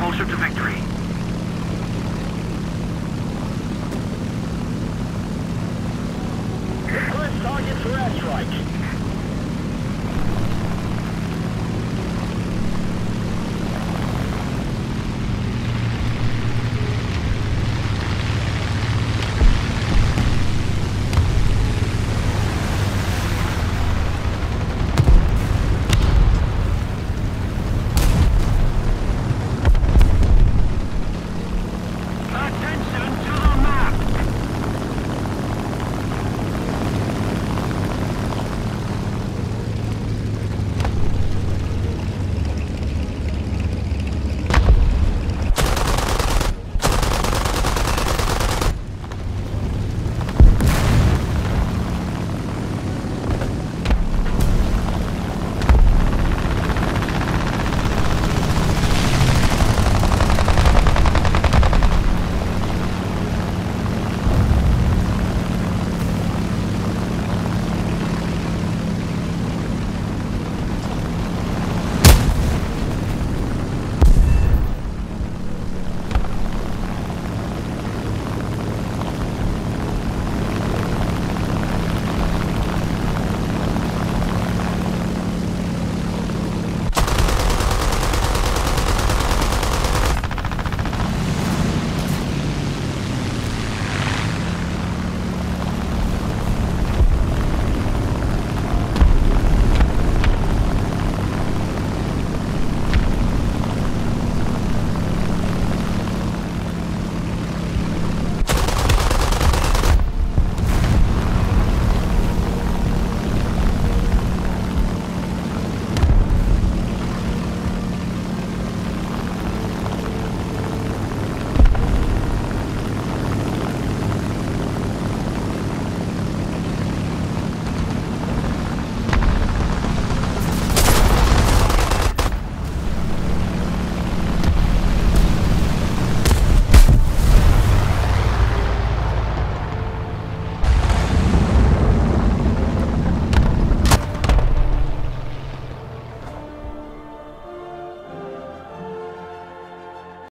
closer to victory. Request targets for airstrike.